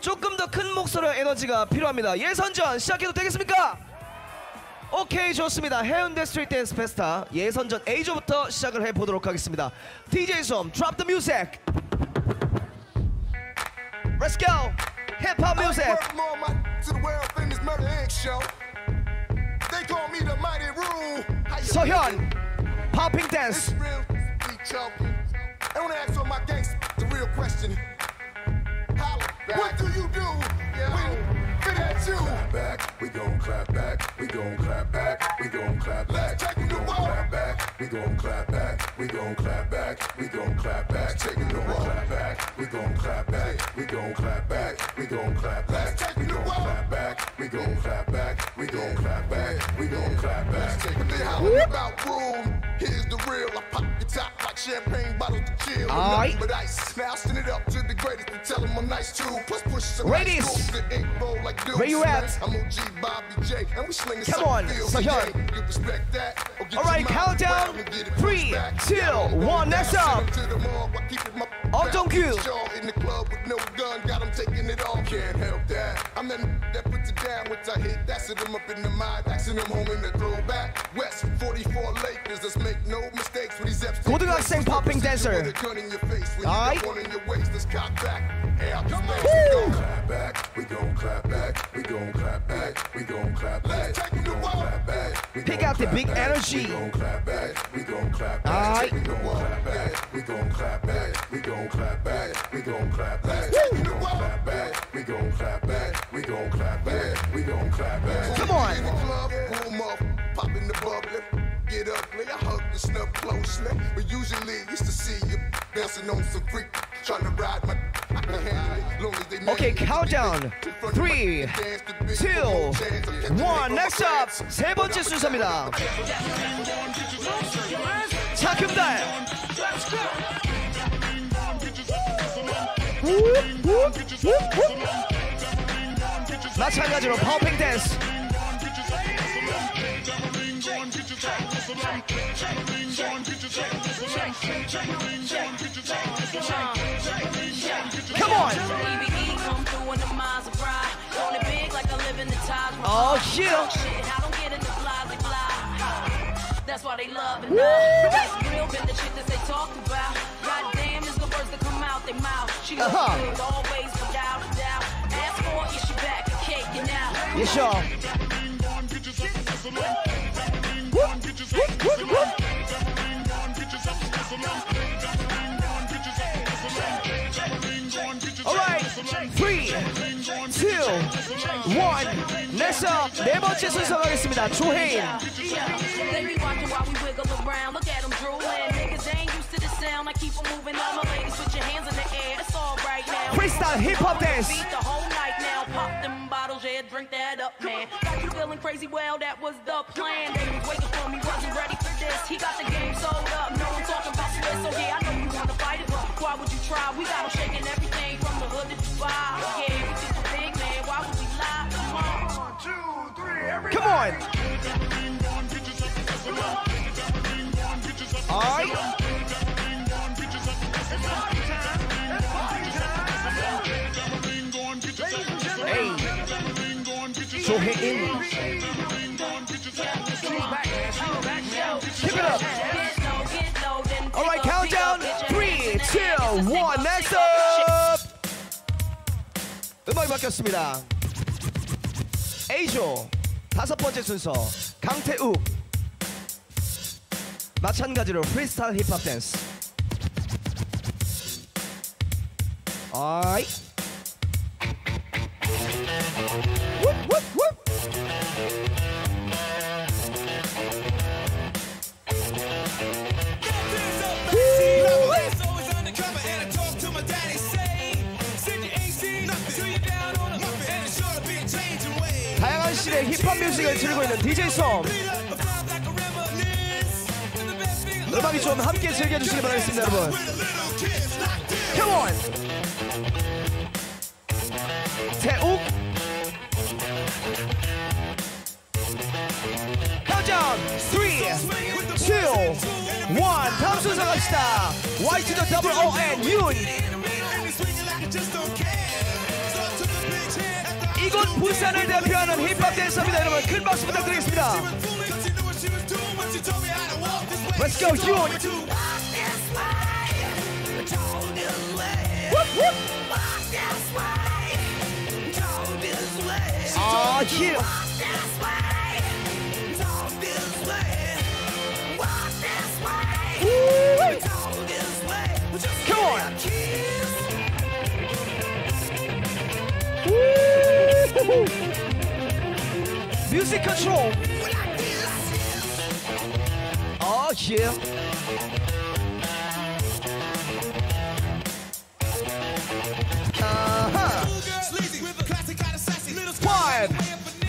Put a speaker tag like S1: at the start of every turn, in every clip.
S1: 조금 더 큰 목소리와 에너지가 필요합니다. 예선전 시작해도 되겠습니까? 오케이 좋습니다. 해운대 스트리트 댄스 페스타 예선전 A조부터 시작을 해보도록 하겠습니다. DJ 솜 drop the music. Let's go. 힙합 music. 서현 popping dance.
S2: wanna ask all my gangsters the real question. What do you do when it at you?
S3: clap back, we gon' clap back, we gon' clap back, we gon' clap back,
S2: Let's take
S3: we gon' clap back, we gon' clap back, we gon' clap back, we gon' clap back,
S2: take it to
S3: clap back, we gon' clap back, we gon' clap back, we gon' clap back, we
S2: it to
S3: gon' clap back, we gon' clap back, we gon' clap back, we gon' clap back.
S2: When they holler about room, here's the real. I pop your top like champagne bottles to chill. with
S1: Aight.
S2: But ice. Now it up to the greatest and tell them I'm nice too. Plus push some
S1: Ladies.
S2: ice goes to ink roll like Deuce.
S1: Where you at?
S2: I'm OG Bobby J. And we slinging
S1: Come on, Sohyun.
S2: today. You respect that?
S1: All right, countdown.
S2: around and get it
S1: Three, two, one, next up.
S2: Send 'em to the morgue. I keep it my
S1: Oh, don't you.
S2: In the club with no gun, got him taking it off. Can't help that. I'm that that puts it down with I hit. That's it, I'm up in the mind. Axing them home in the throwback. West 44 Lakers, let's
S1: Go to that same popping dancer.
S3: Alright.
S1: Pick out the big energy.
S3: Alright. We gon' clap back. We gon' clap back. We gon' clap back. We gon' clap back. We gon' clap back. We gon' clap back. We gon' clap back.
S1: Come on.
S2: Pop in the bubble Get ugly, I hug the snuff closely. But usually used to see you dancing on some freak, trying to ride my. I can handle it, long as they make
S1: Okay,
S2: it.
S1: countdown.
S2: In front of
S1: Three,
S2: my dance to big
S1: two,
S2: football chance. I'm catching
S1: one.
S2: it
S1: Next
S2: from my
S1: up
S2: pants.
S1: 세 번째 순서입니다. 차금달. 마찬가지로 파워핑 댄스. Come on.
S4: EBE come through in the Maserati. On it big like I live in the Taj Mahal.
S1: Oh.
S4: Shit, I don't get into flies they fly. That's why they love now. That's real been the shit that they talked about. Goddamn the words that come out their mouth. She looks
S1: Uh-huh.
S4: good always without a doubt. Ask for it, yeah, she back and out.
S1: You sure? Alright, Next up, 네 번째 순서 가겠습니다. 조혜인.
S4: They be watching while we wiggle around. Look at them drooling. Niggas ain't used to the sound. I keep 'em moving. All my ladies, put your hands in the air. It's all right now.
S1: Freestyle hip hop dance.
S4: Beat the whole night now. Pop them bottles, yeah, drink that up, man. Got you feeling crazy? Well, that was the plan. They was waiting for me, wasn't ready for this. He got the game sold up. No one talking about Swiss, so yeah, I know you wanna fight it, but why would you try? We got 'em shaking everything from the hood to Dubai. Yeah, Come on.
S1: Alright. Hey. 조혜인. Keep it up.
S4: Get low, get low, then
S1: All right,
S4: pick up, pick
S1: countdown.
S4: up, get your
S1: Three,
S4: hands in the
S1: two,
S4: air. Just stick
S1: one.
S4: up,
S1: Next
S4: stick up.
S1: up. 음악이 바뀌었습니다. A조 다섯 번째 순서 강태욱. 마찬가지로 프리스타일 힙합 댄스. 아이. 다양한 스타일의 힙합 뮤직을 즐기고 있는 DJ 솜. 음악이 좀 함께 즐겨주시기 바라겠습니다, 여러분. Come on. 태욱. Countdown. 3, 2, 1. 다음 순서 갑시다. Y to the double O N 윤.
S5: 이곳 부산을 대표하는 힙합 댄서입니다 여러분 큰 박수 부탁드리겠습니다 Let's go 휴원 아 힐. Come on. Music control. Oh yeah. Uh-huh. Five,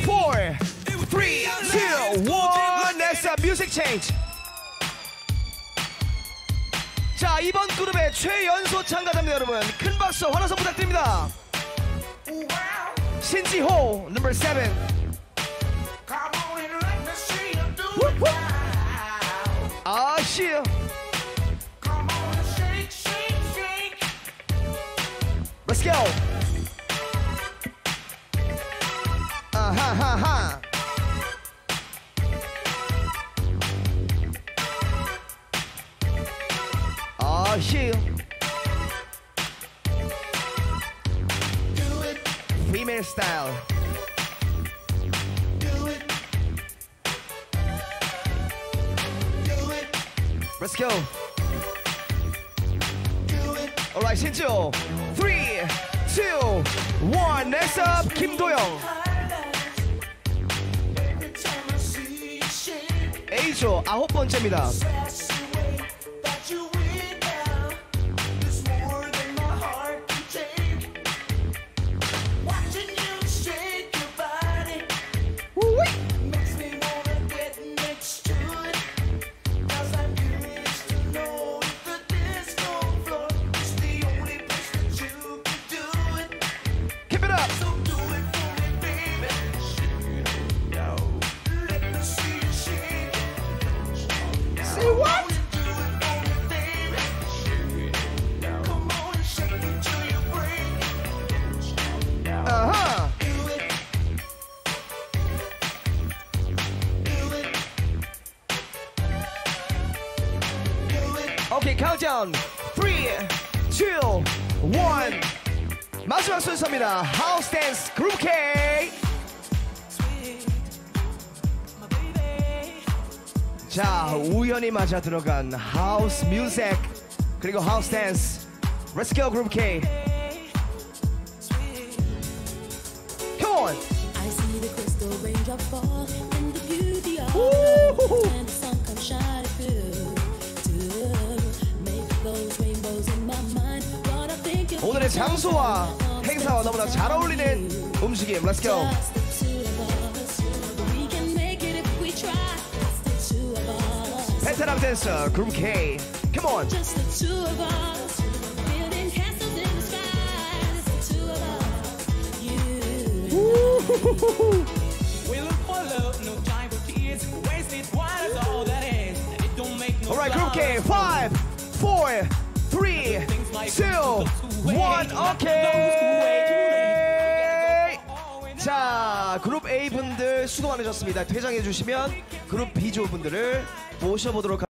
S5: four, three, two, one. Next up, music change. 자 이번 그룹의 최연소 참가자입니다 여러분 큰 박수 환호성 부탁드립니다 Shinji Ho, number seven. Come on and let me see you do it
S1: Ah, oh, shit.
S5: Come on and shake, shake, shake. Let's go. Ha ha ha. Oh, yeah. hairstyle. Do it. Do it. Let's go. Alright, 신조. 3, 2, 1. Next up, 김도영. A조 아홉 번째입니다. countdown. Three, two, one. 마지막 순서입니다. 하우스 댄스 그룹 K. 자, 우연히 맞아 들어간 하우스 뮤직 그리고 하우스 댄스. Let's go 그룹 K. Come on.
S4: I see the crystal raindrop fall and the beauty of
S5: Woo!
S4: it all. And the
S5: 오늘의 장소와 행사와 너무나 잘 어울리는
S4: 음식이에요. Let's go.
S5: 베테랑 댄서 그룹 K. Come on.
S1: All
S5: right, group K. Five, four, three. Two, one. 오케이. 자, 그룹 A 분들 수고 많으셨습니다. 퇴장해 주시면 그룹 B조 분들을 모셔보도록.